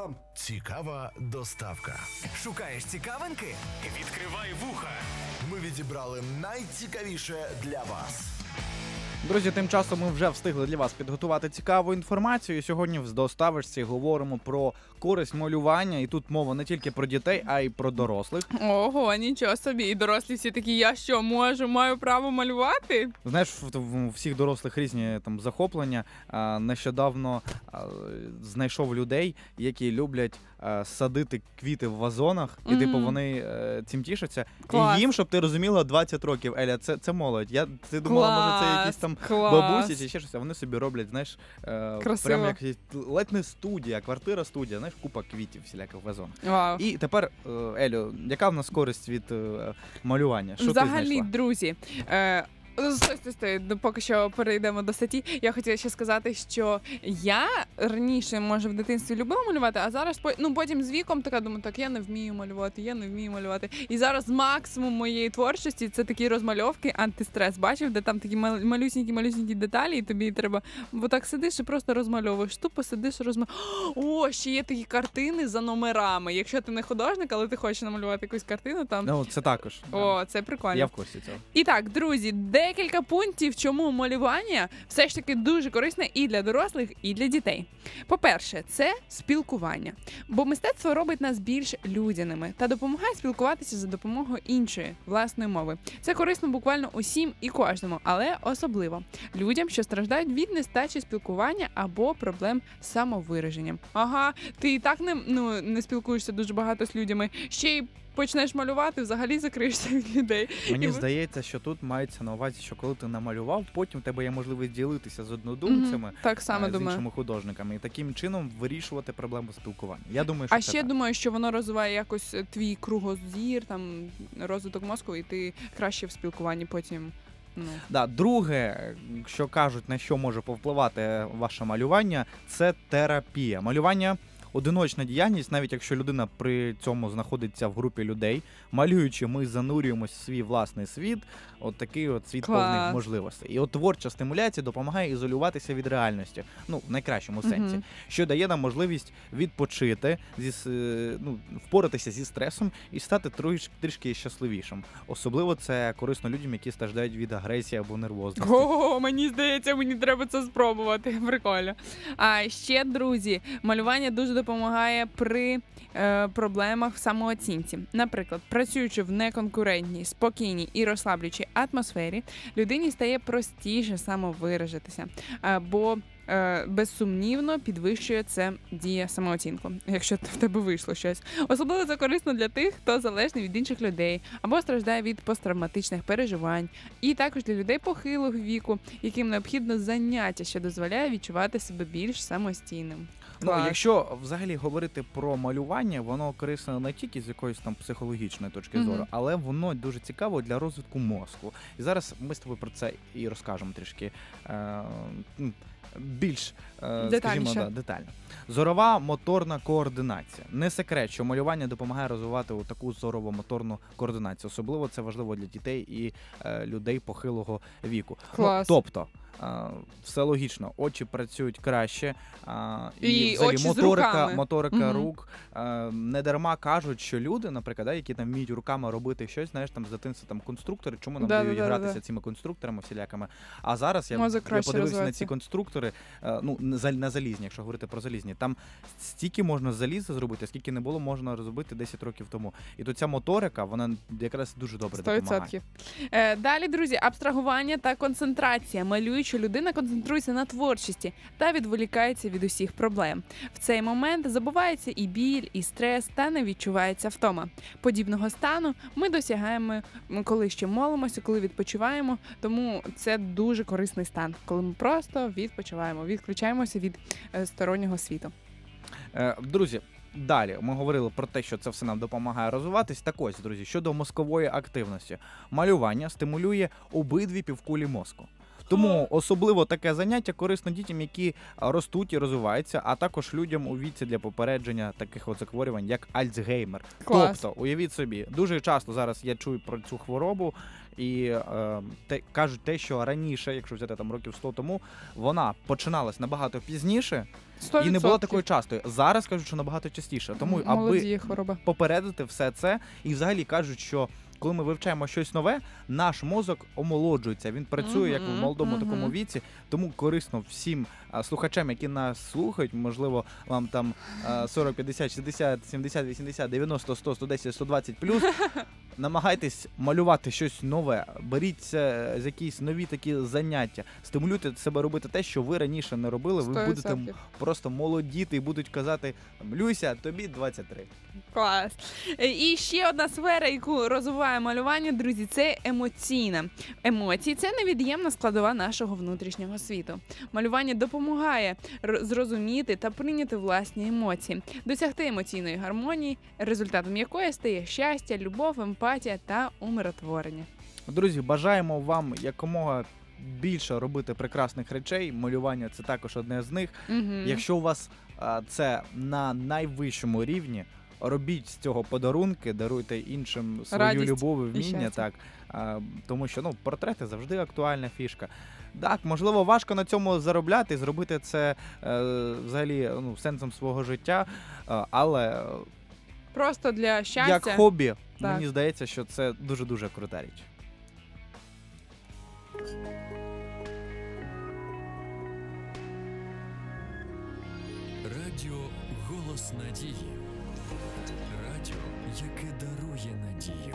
Та-дам! Цікава доставка. Шукаєш цікавинки? Відкривай вуха. Ми відібрали найцікавіше для вас. Друзі, тим часом ми вже встигли для вас підготувати цікаву інформацію. І Сьогодні в доставочці говоримо про користь малювання, і тут мова не тільки про дітей, а й про дорослих. Ого, нічого собі. І дорослі всі такі, я що, можу, маю право малювати? Знаєш, в, у всіх дорослих різні там захоплення. А, нещодавно а, знайшов людей, які люблять садити квіти в вазонах, і типу вони е, цим тішаться. Клас. І їм, щоб ти розуміла, 20 років. Еля, це, це молодь. Я ти думала, може це якісь там клас. бабусі чи ще щось, а вони собі роблять, знаєш, е, прям як ледь не студія, квартира студія, знаєш, купа квітів всіляких вазонах. Вау. І тепер, е, Елю, яка в нас користь від е, малювання? Що ти знайшла? друзі. Е, Стой, стой, стой, ну, поки що перейдемо до статті. Я хотіла ще сказати, що я раніше, може, в дитинстві любила малювати, а зараз ну, потім з віком така думаю, так я не вмію малювати, я не вмію малювати. І зараз максимум моєї творчості це такі розмальовки, антистрес. Бачив, де там такі мал- малюсінькі малюсінькі деталі, і тобі треба бо так сидиш і просто розмальовуєш. Тупо сидиш, розмальовуєш. О, ще є такі картини за номерами. Якщо ти не художник, але ти хочеш намалювати якусь картину, там Ну, це також. о, це прикольно. Я в курсі цього. І так, друзі, декілька пунктів, чому малювання все ж таки дуже корисне і для дорослих, і для дітей. По-перше, це спілкування, бо мистецтво робить нас більш людяними та допомагає спілкуватися за допомогою іншої власної мови. Це корисно буквально усім і кожному, але особливо людям, що страждають від нестачі спілкування або проблем з самовираженням. Ага, ти і так не, ну, не спілкуєшся дуже багато з людьми, ще й почнеш малювати, взагалі закриєшся від людей. Мені І здається, що тут мається на увазі, що коли ти намалював, потім в тебе є можливість ділитися з однодумцями. Мгм, Так само е, з думаю. іншими художниками і таким чином вирішувати проблему спілкування. Я думаю, що А ще так. думаю, що воно розвиває якось е, твій кругозір, там розвиток мозку, і ти краще в спілкуванні потім. Ну Да, друге, що кажуть, на що може повпливати ваше малювання, це терапія. Малювання одиночна діяльність, навіть якщо людина при цьому знаходиться в групі людей. Малюючи, ми занурюємось в свій власний світ, от такий от світ Клас. повних можливостей. І от творча стимуляція допомагає ізолюватися від реальності, ну в найкращому сенсі, Мгм. що дає нам можливість відпочити, зі, ну, впоратися зі стресом і стати трішки, трішки щасливішим. Особливо це корисно людям, які страждають від агресії або нервозності. О, мені здається, мені треба це спробувати. Прикольно. А ще, друзі, малювання дуже допомагає при е, проблемах в самооцінці. Наприклад, працюючи в неконкурентній, спокійній і розслаблюючій атмосфері, людині стає простіше самовиражитися. Бо е, Безсумнівно підвищує це дія самооцінку, якщо в тебе вийшло щось. Особливо це корисно для тих, хто залежний від інших людей або страждає від посттравматичних переживань, і також для людей похилого віку, яким необхідно заняття, що дозволяє відчувати себе більш самостійним. Ну, якщо взагалі говорити про малювання, воно корисне не тільки з якоїсь там психологічної точки Мгм. зору, але воно дуже цікаво для розвитку мозку. І зараз ми з тобою про це і розкажемо трішки е, більш е, скажімо, да, детально. Зорова моторна координація. Не секрет, що малювання допомагає розвивати таку зорово-моторну координацію. Особливо це важливо для дітей і е, людей похилого віку. Клас. Ну, тобто. Все логічно, очі працюють краще, і, І взагалі очі моторика, руками. моторика Мгм. рук. Не дарма кажуть, що люди, наприклад, да, які там вміють руками робити щось, знаєш, там з дитинства там конструктори, чому нам дають Да-да-да-да-да. гратися цими конструкторами всілякими. А зараз я, я подивився на ці конструктори, е, ну на залізні, якщо говорити про залізні, там стільки можна з заліза зробити, скільки не було можна зробити 10 років тому. І то ця моторика, вона якраз дуже добре допомагає. 100%. Е, далі, друзі, абстрагування та концентрація. Малюючи, людина концентрується на творчості та відволікається від усіх проблем. В цей момент забувається і біль, і стрес, та не відчувається втома. Подібного стану ми досягаємо, коли ще молимося, коли відпочиваємо. Тому це дуже корисний стан, коли ми просто відпочиваємо, відключаємося від е, стороннього світу. Е, Друзі, далі ми говорили про те, що це все нам допомагає розвиватись. Так ось, друзі, щодо мозкової активності, малювання стимулює обидві півкулі мозку. Тому особливо таке заняття корисно дітям, які ростуть і розвиваються, а також людям у віці для попередження таких от захворювань, як Альцгеймер. Клас. Тобто, уявіть собі, дуже часто зараз я чую про цю хворобу, і е, те, кажуть те, що раніше, якщо взяти там років 100 тому, вона починалась набагато пізніше і не була такою частою. Зараз кажуть, що набагато частіше. Тому аби хвороба. попередити все це, і взагалі кажуть, що коли ми вивчаємо щось нове, наш мозок омолоджується. Він працює як в молодому мгм. такому віці. Тому корисно всім а, слухачам, які нас слухають, можливо, вам там а, 40, 50, 60, 70, 80, 90, 100, 110, 120 плюс. Намагайтесь малювати щось нове, беріться з якісь нові такі заняття, стимулюйте себе робити те, що ви раніше не робили. Ви будете 100%. просто молодіти і будуть казати: Люся, тобі 23. Клас. Е, І ще одна сфера, яку розвиває малювання, друзі, це емоційна. Емоції це невід'ємна складова нашого внутрішнього світу. Малювання допомагає зрозуміти та прийняти власні емоції, досягти емоційної гармонії, результатом якої стає щастя, любов, емпатія та умиротворення. Друзі, бажаємо вам якомога більше робити прекрасних речей. Малювання це також одне з них. Угу. Якщо у вас а, це на найвищому рівні, робіть з цього подарунки, даруйте іншим свою Радість любов і вміння. щастя. Так а, тому що ну портрети завжди актуальна фішка. Так, можливо, важко на цьому заробляти, зробити це е, взагалі ну, сенсом свого життя, е, але Просто для щастя. як хобі, Так. мені здається, що це дуже дуже крута річ. Радіо Голос Надії. Радіо, яке дарує надію.